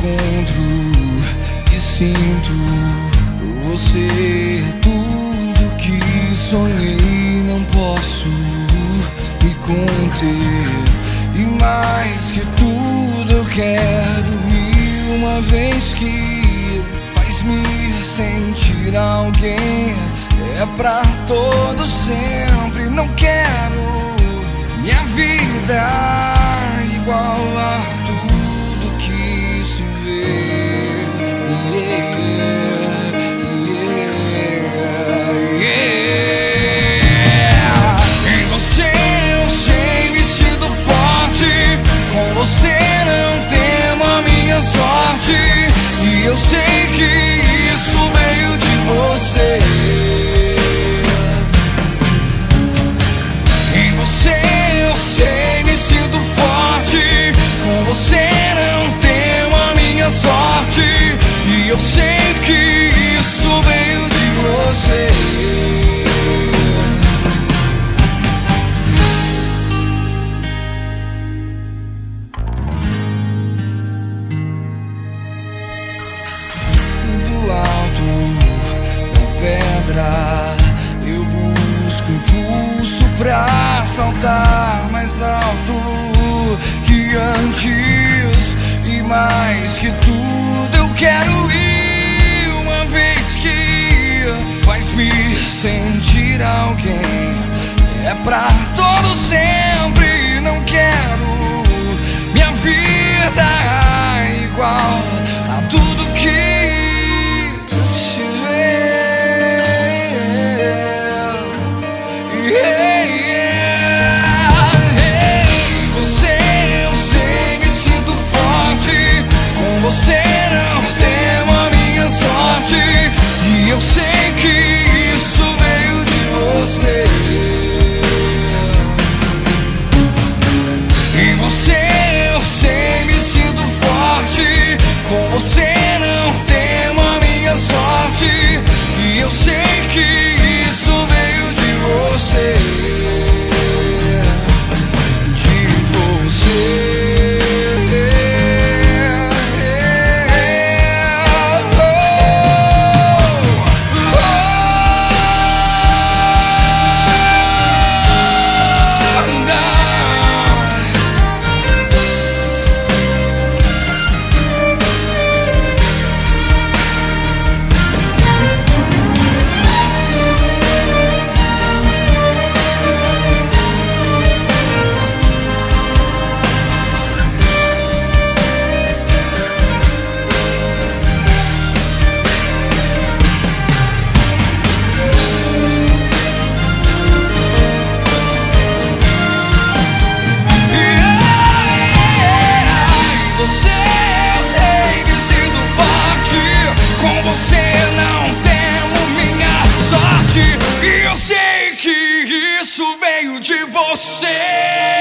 encontro e sinto você. Tudo que sonhei não posso me conter. E mais que tudo eu quero ir uma vez que faz me sentir alguém. É pra todo sempre. Não quero minha vida eu sei que pedra eu busco impulso pra saltar mais alto que antes. E mais que tudo eu quero ir uma vez que faz me sentir alguém. É pra todo sempre não quero minha vida say E eu sei que isso veio de você.